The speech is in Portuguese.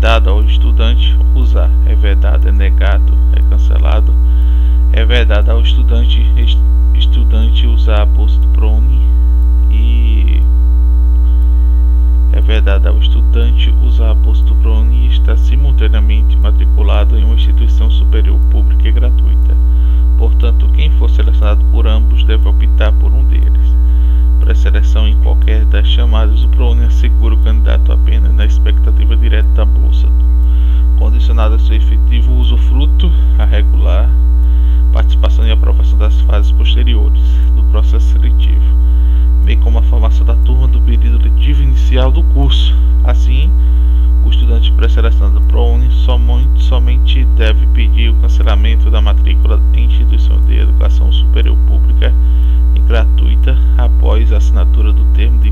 vedado ao estudante usar, é vedado, é negado, é cancelado, é vedado ao estudante estudante usar do ProUni e é vedado ao estudante usar do ProUni e estar simultaneamente matriculado em uma instituição superior pública e gratuita. Portanto, quem for selecionado por ambos deve optar por um deles. Pré-seleção em qualquer das chamadas, o ProUni assegura o candidato apenas na expectativa direta da bolsa, condicionado a seu efetivo usufruto, a regular, participação e aprovação das fases posteriores do processo seletivo, bem como a formação da turma do período letivo inicial do curso. Assim, o estudante pré-selecionado ProUni somente, somente deve pedir o cancelamento da matrícula em instituição de educação superior pública após a assinatura do termo de